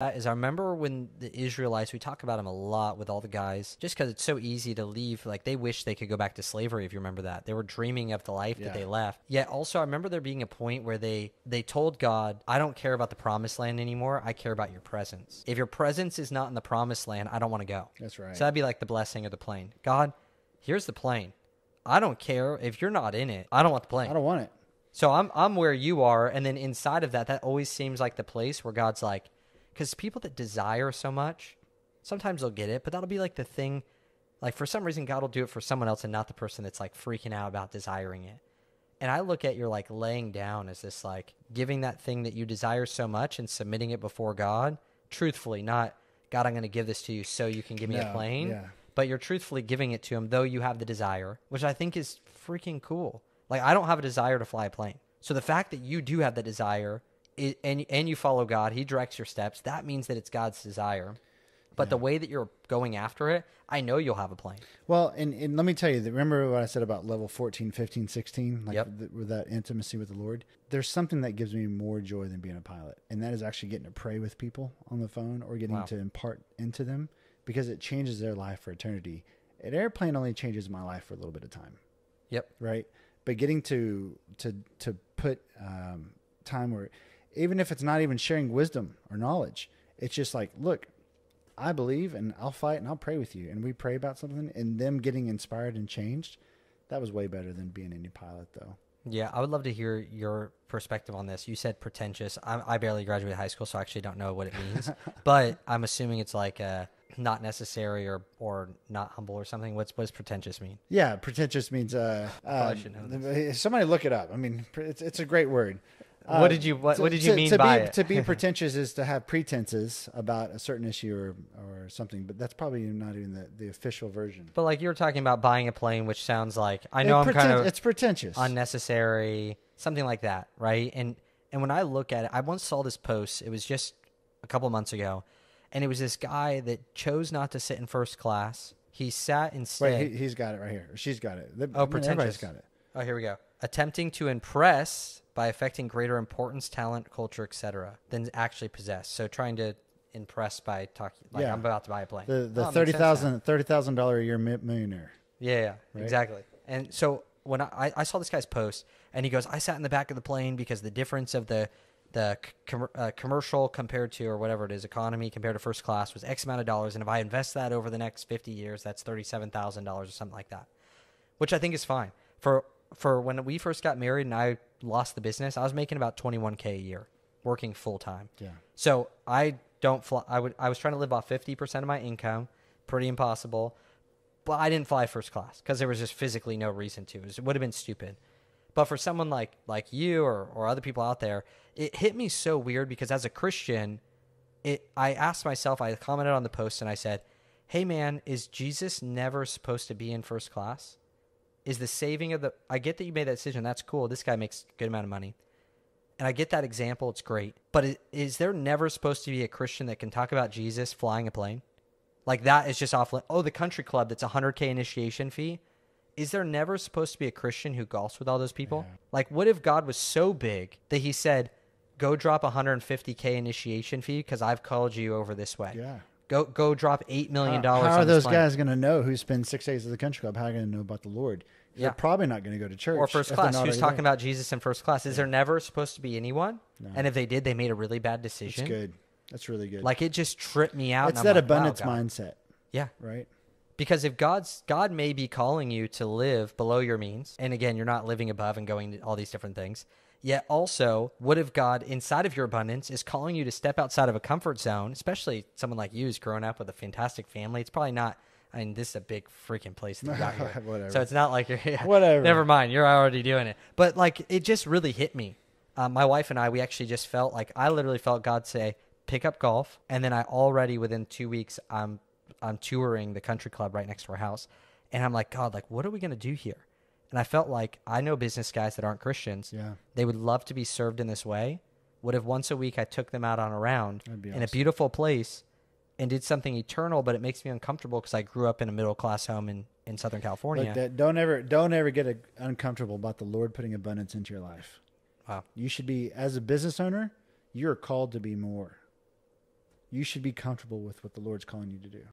that is I remember when the Israelites, we talk about them a lot with all the guys, just because it's so easy to leave. Like they wish they could go back to slavery. If you remember that, they were dreaming of the life Yeah. that they left. Yet also, I remember there being a point where they they told God, "I don't care about the promised land anymore. I care about your presence. If your presence is not in the promised land, I don't want to go." That's right. So that'd be like the blessing of the plane. God, here's the plane. I don't care if you're not in it. I don't want the plane. I don't want it. So I'm I'm where you are, and then inside of that, that always seems like the place where God's like, because people that desire so much, sometimes they'll get it, but that'll be like the thing, like for some reason God will do it for someone else and not the person that's like freaking out about desiring it. And I look at your like laying down as this like giving that thing that you desire so much and submitting it before God, truthfully, not God, I'm going to give this to you so you can give me a plane yeah. but you're truthfully giving it to him though you have the desire which i think is freaking cool like i don't have a desire to fly a plane so the fact that you do have the desire i and and you follow god he directs your steps that means that it's god's desire but the way that you're going after it i know you'll have a plane Well, and, and let me tell you, remember what I said about level 14, 15, 16, like Yep. th- with that intimacy with the Lord? There's something that gives me more joy than being a pilot, and that is actually getting to pray with people on the phone or getting Wow. to impart into them because it changes their life for eternity. An airplane only changes my life for a little bit of time, yep right? But getting to to to put um, time where, even if it's not even sharing wisdom or knowledge, it's just like, look, I believe and I'll fight and I'll pray with you. And we pray about something and them getting inspired and changed. That was way better than being any pilot, though. yeah i would love to hear your perspective on this you said pretentious i, I barely graduated high school so i actually don't know what it means but i'm assuming it's like uh, not necessary or or not humble or something what's what does pretentious mean Yeah, pretentious means uh, uh, somebody look it up. I mean, it's, it's a great word. Uh, What did you- what- what did you mean to by be, it? To be pretentious is to have pretenses about a certain issue or, or something, but that's probably not even the, the official version. But like you were talking about buying a plane, which sounds like I know It I'm preten- kind of it's pretentious. unnecessary, something like that, right? And and when I look at it, I once saw this post. It was just a couple months ago, and it was this guy that chose not to sit in first class. He sat instead. Wait, he, he's got it right here. She's got it. The- oh, mean, everybody's pretentious. got it. Oh, here we go. Attempting to impress by affecting greater importance, talent, culture, etc., than actually possess. So trying to impress by talking like Yeah. I'm about to buy a plane. The the Oh, thirty thousand thirty thousand dollar a year millionaire. Yeah, yeah, Right? exactly. And so when I, I saw this guy's post, and he goes, I sat in the back of the plane because the difference of the the com- uh, commercial compared to or whatever it is economy compared to first class was X amount of dollars, and if I invest that over the next fifty years, that's thirty seven thousand dollars or something like that, which I think is fine for for when we first got married and I lost the business. I was making about twenty one k a year, working full time. Yeah. So I don't fly. I would. I was trying to live off fifty percent of my income. Pretty impossible. But I didn't fly first class because there was just physically no reason to. It, was- it would have been stupid. But for someone like like you or or other people out there, it hit me so weird because as a Christian, it. I asked myself. I commented on the post and I said, "Hey man, is Jesus never supposed to be in first class? Is the saving of the? I get that you made that decision. That's cool. This guy makes a good amount of money." and I get that example. It's great. But i- is there never supposed to be a Christian that can talk about Jesus flying a plane? Like that is just off. Oh, the country club that's a 100K initiation fee. Is there never supposed to be a Christian who golfs with all those people? Like, what if God was so big that he said, go drop a 150K initiation fee because I've called you over this way? Yeah. Go go drop $8 million. How, how are those guys going to know who spends six days at the country club? How are they going to know about the Lord? Yeah. They're probably not going to go to church or first class. Who's talking about Jesus in first class? Is there never supposed to be anyone? No. And if they did, they made a really bad That's decision. good. That's really good. Like it just tripped me out. it's that like, abundance God. mindset, Yeah, right? because if God's God may be calling you to live below your means, and again, you're not living above and going to all these different things. Yet also, what if God inside of your abundance is calling you to step outside of a comfort zone, especially someone like you who's grown up with a fantastic family? It's probably not. I mean, this is a big freaking place that you got here. Whatever. So it's not like you're. yeah, Whatever. Never mind. You're already doing it. But like, it just really hit me. Um, my wife and I, we actually just felt like I literally felt God say, "Pick up golf," and then I already within two weeks, I'm I'm touring the country club right next to our house, and I'm like, God, like, what are we gonna do here? And I felt like I know business guys that aren't Christians. Yeah. They would love to be served in this way. What if once a week I took them out on a round be in a beautiful place and did something eternal, but it makes me uncomfortable because I grew up in a middle class home in, in Southern California. Like that. Don't ever, don't ever get a, uncomfortable about the Lord putting abundance into your life. Wow. You should be, as a business owner, you're called to be more. you should be comfortable with what the Lord's calling you to do.